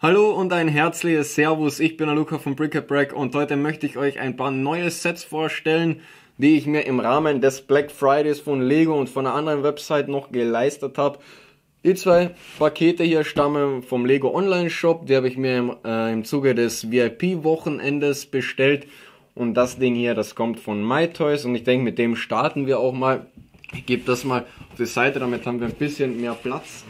Hallo und ein herzliches Servus, ich bin der Luca von Brick Break und heute möchte ich euch ein paar neue Sets vorstellen, die ich mir im Rahmen des Black Fridays von Lego und von einer anderen Website noch geleistet habe. Die zwei Pakete hier stammen vom Lego Online Shop, die habe ich mir im, äh, im Zuge des VIP-Wochenendes bestellt. Und das Ding hier, das kommt von MyToys und ich denke, mit dem starten wir auch mal. Ich gebe das mal auf die Seite, damit haben wir ein bisschen mehr Platz.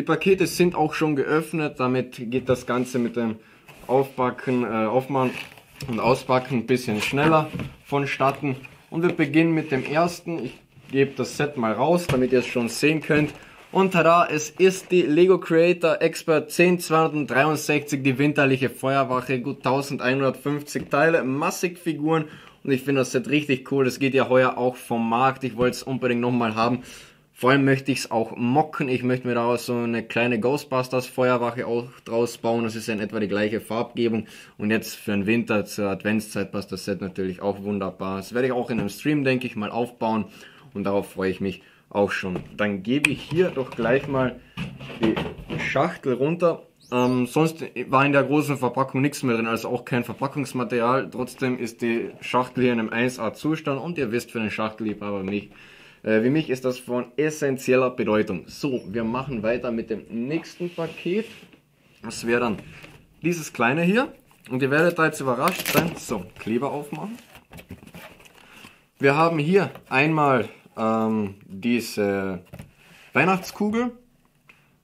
Die Pakete sind auch schon geöffnet, damit geht das Ganze mit dem Aufbacken, äh, Aufmachen und Ausbacken ein bisschen schneller vonstatten. Und wir beginnen mit dem ersten. Ich gebe das Set mal raus, damit ihr es schon sehen könnt. Und tada, es ist die Lego Creator Expert 10263, die winterliche Feuerwache, gut 1150 Teile, massig Figuren und ich finde das Set richtig cool. Das geht ja heuer auch vom Markt, ich wollte es unbedingt nochmal haben. Vor allem möchte ich es auch mocken. Ich möchte mir daraus so eine kleine Ghostbusters Feuerwache auch draus bauen. Das ist in etwa die gleiche Farbgebung. Und jetzt für den Winter zur Adventszeit passt das Set natürlich auch wunderbar. Das werde ich auch in einem Stream, denke ich, mal aufbauen. Und darauf freue ich mich auch schon. Dann gebe ich hier doch gleich mal die Schachtel runter. Ähm, sonst war in der großen Verpackung nichts mehr drin, also auch kein Verpackungsmaterial. Trotzdem ist die Schachtel hier in einem 1A Zustand und ihr wisst für den Schachtelliebhaber mich, äh, wie mich ist das von essentieller Bedeutung. So, wir machen weiter mit dem nächsten Paket. Das wäre dann dieses kleine hier. Und ihr werdet da jetzt überrascht sein. So, Kleber aufmachen. Wir haben hier einmal ähm, diese Weihnachtskugel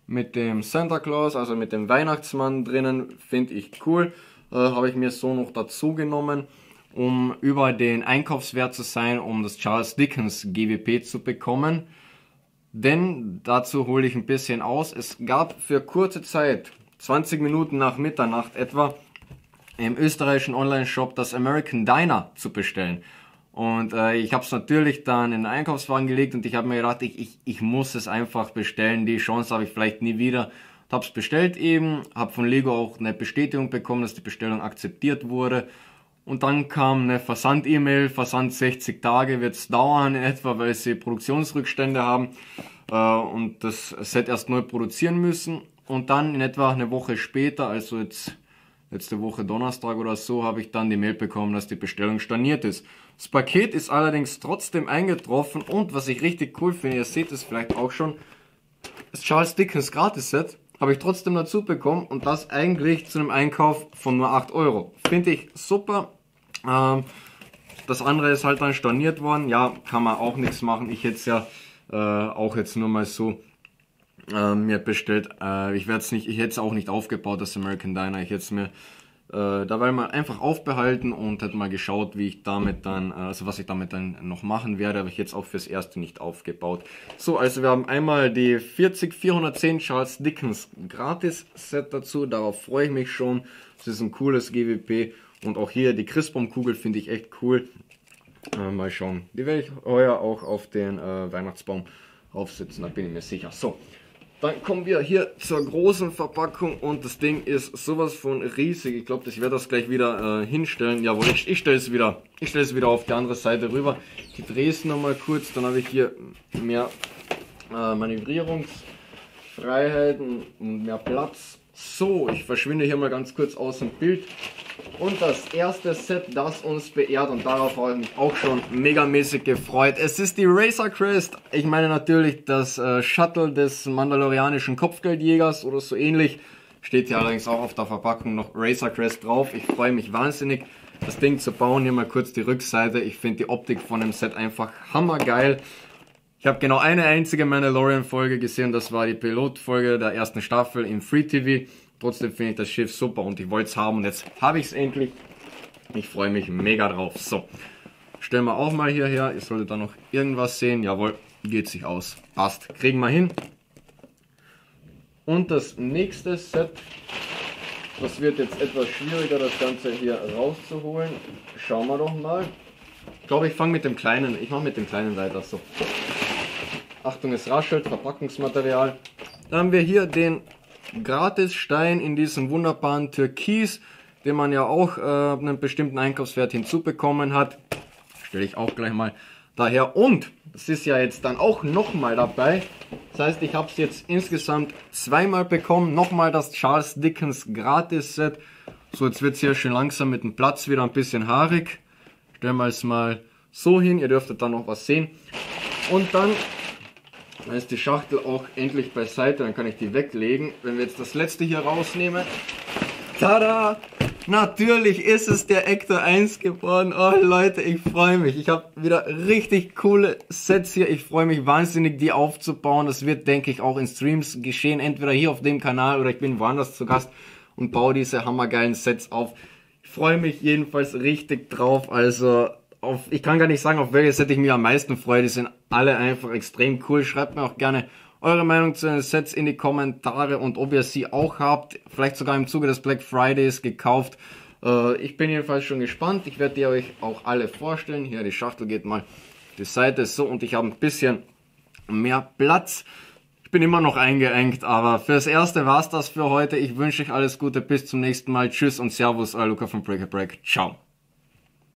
mit dem Santa Claus, also mit dem Weihnachtsmann drinnen. Finde ich cool. Äh, Habe ich mir so noch dazu genommen um über den Einkaufswert zu sein, um das Charles Dickens GWP zu bekommen. Denn dazu hole ich ein bisschen aus. Es gab für kurze Zeit, 20 Minuten nach Mitternacht etwa, im österreichischen Online-Shop das American Diner zu bestellen. Und äh, ich habe es natürlich dann in den Einkaufswagen gelegt und ich habe mir gedacht, ich, ich, ich muss es einfach bestellen. Die Chance habe ich vielleicht nie wieder. Habe es bestellt eben, habe von Lego auch eine Bestätigung bekommen, dass die Bestellung akzeptiert wurde und dann kam eine Versand-E-Mail, Versand 60 Tage wird es dauern in etwa, weil sie Produktionsrückstände haben äh, und das Set erst neu produzieren müssen. Und dann in etwa eine Woche später, also jetzt letzte Woche Donnerstag oder so, habe ich dann die Mail bekommen, dass die Bestellung storniert ist. Das Paket ist allerdings trotzdem eingetroffen und was ich richtig cool finde, ihr seht es vielleicht auch schon, das Charles Dickens Gratis-Set habe ich trotzdem dazu bekommen und das eigentlich zu einem Einkauf von nur 8 Euro. Finde ich super, ähm, das andere ist halt dann storniert worden. Ja, kann man auch nichts machen. Ich hätte es ja äh, auch jetzt nur mal so äh, mir bestellt. Äh, ich ich hätte es auch nicht aufgebaut, das American Diner. Ich hätte es mir äh, dabei mal einfach aufbehalten und hätte mal geschaut, wie ich damit dann, äh, also was ich damit dann noch machen werde, aber ich jetzt auch fürs erste nicht aufgebaut. So, also wir haben einmal die 40410 Charles Dickens Gratis Set dazu, darauf freue ich mich schon. Das ist ein cooles GWP und auch hier die Christbaumkugel finde ich echt cool. Äh, mal schauen. Die werde ich heuer auch auf den äh, Weihnachtsbaum aufsetzen, da bin ich mir sicher. So, dann kommen wir hier zur großen Verpackung und das Ding ist sowas von riesig. Ich glaube, ich werde das gleich wieder äh, hinstellen. Jawohl, ich, ich stelle es wieder. Ich stelle es wieder auf die andere Seite rüber. Ich drehe es nochmal kurz, dann habe ich hier mehr äh, Manövrierungsfreiheit und mehr Platz. So, ich verschwinde hier mal ganz kurz aus dem Bild. Und das erste Set, das uns beehrt und darauf habe ich mich auch schon megamäßig gefreut. Es ist die Razor Crest. Ich meine natürlich das äh, Shuttle des mandalorianischen Kopfgeldjägers oder so ähnlich. Steht hier allerdings auch auf der Verpackung noch Razor Crest drauf. Ich freue mich wahnsinnig, das Ding zu bauen. Hier mal kurz die Rückseite. Ich finde die Optik von dem Set einfach hammergeil. Ich habe genau eine einzige Mandalorian-Folge gesehen. Das war die Pilotfolge der ersten Staffel im Free TV. Trotzdem finde ich das Schiff super und ich wollte es haben und jetzt habe ich es endlich. Ich freue mich mega drauf. So, stellen wir auch mal hierher. Ihr solltet da noch irgendwas sehen. Jawohl, geht sich aus. Passt. Kriegen wir hin. Und das nächste Set, das wird jetzt etwas schwieriger, das Ganze hier rauszuholen. Schauen wir doch mal. Ich glaube, ich fange mit dem kleinen. Ich mache mit dem kleinen weiter. So. Achtung, es raschelt. Verpackungsmaterial. Dann haben wir hier den Gratisstein in diesem wunderbaren Türkis, den man ja auch äh, einen bestimmten Einkaufswert hinzubekommen hat. Stelle ich auch gleich mal Daher und es ist ja jetzt dann auch nochmal dabei. Das heißt, ich habe es jetzt insgesamt zweimal bekommen. Nochmal das Charles Dickens Gratis-Set. So, jetzt wird es hier schon langsam mit dem Platz wieder ein bisschen haarig. Stellen wir es mal so hin. Ihr dürftet dann noch was sehen. Und dann dann ist die Schachtel auch endlich beiseite, dann kann ich die weglegen. Wenn wir jetzt das letzte hier rausnehmen, tada! Natürlich ist es der Ector 1 geworden. Oh Leute, ich freue mich. Ich habe wieder richtig coole Sets hier. Ich freue mich wahnsinnig, die aufzubauen. Das wird, denke ich, auch in Streams geschehen. Entweder hier auf dem Kanal oder ich bin woanders zu Gast und baue diese hammergeilen Sets auf. Ich freue mich jedenfalls richtig drauf. Also auf, ich kann gar nicht sagen, auf welches Set ich mich am meisten freue. Die sind alle einfach extrem cool. Schreibt mir auch gerne eure Meinung zu den Sets in die Kommentare und ob ihr sie auch habt, vielleicht sogar im Zuge des Black Fridays gekauft. Äh, ich bin jedenfalls schon gespannt. Ich werde die euch auch alle vorstellen. Hier, die Schachtel geht mal die Seite so und ich habe ein bisschen mehr Platz. Ich bin immer noch eingeengt, aber fürs Erste war es das für heute. Ich wünsche euch alles Gute, bis zum nächsten Mal. Tschüss und Servus, euer Luca von Break a Break. Ciao.